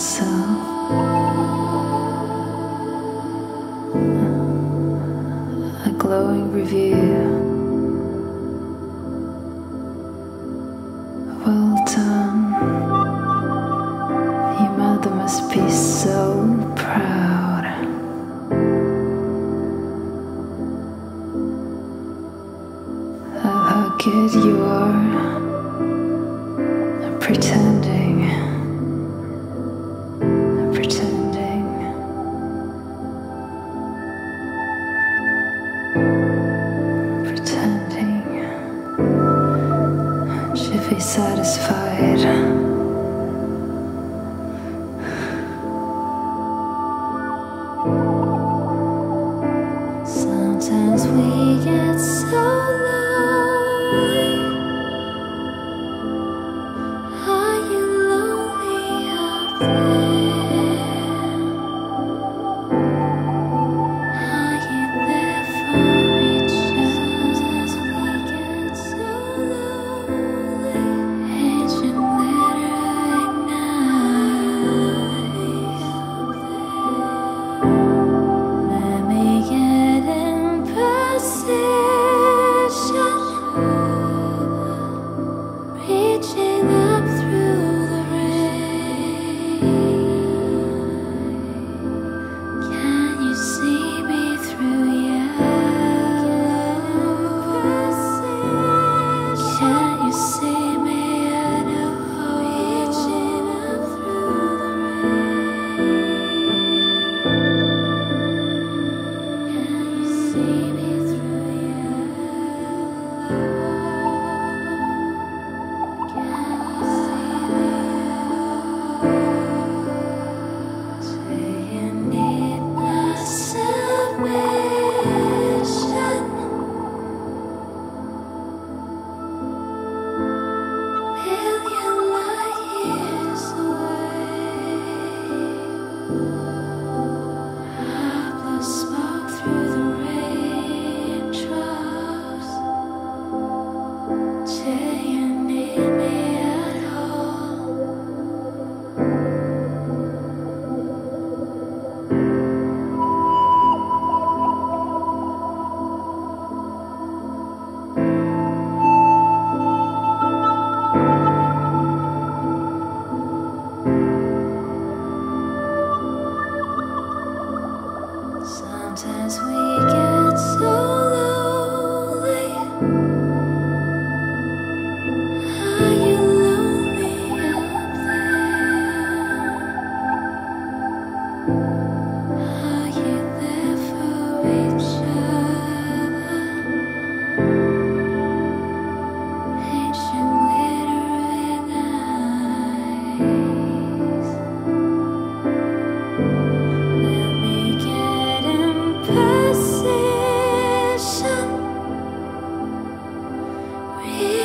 myself. A glowing review. Well done. Your mother must be so proud. Of how good you are. satisfied.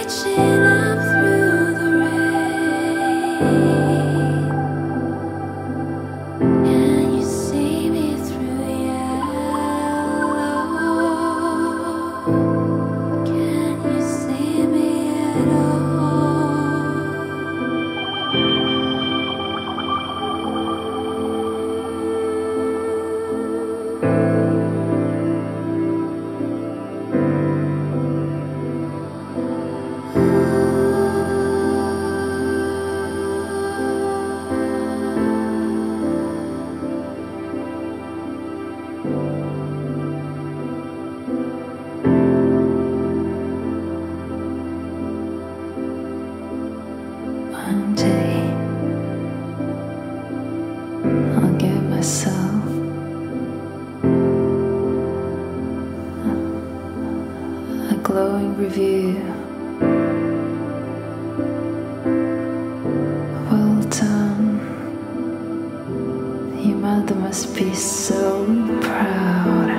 Chín. glowing review. Well done. Your mother must be so proud.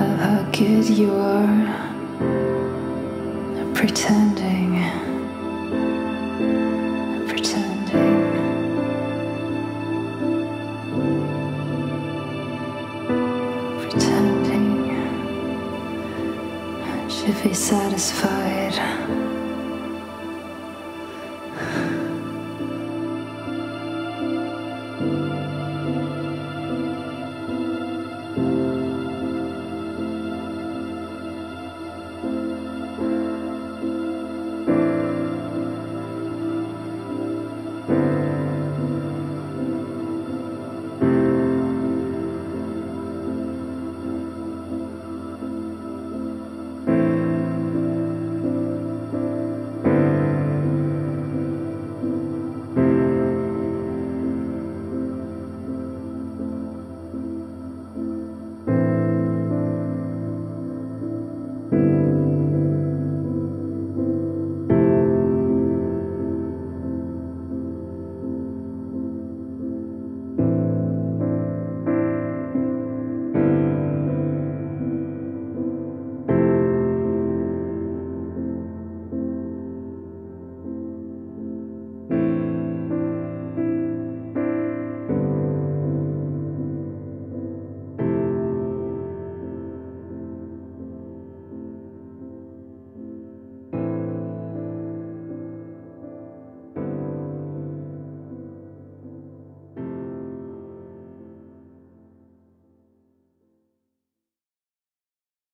Of how good you are. Pretend. Be satisfied.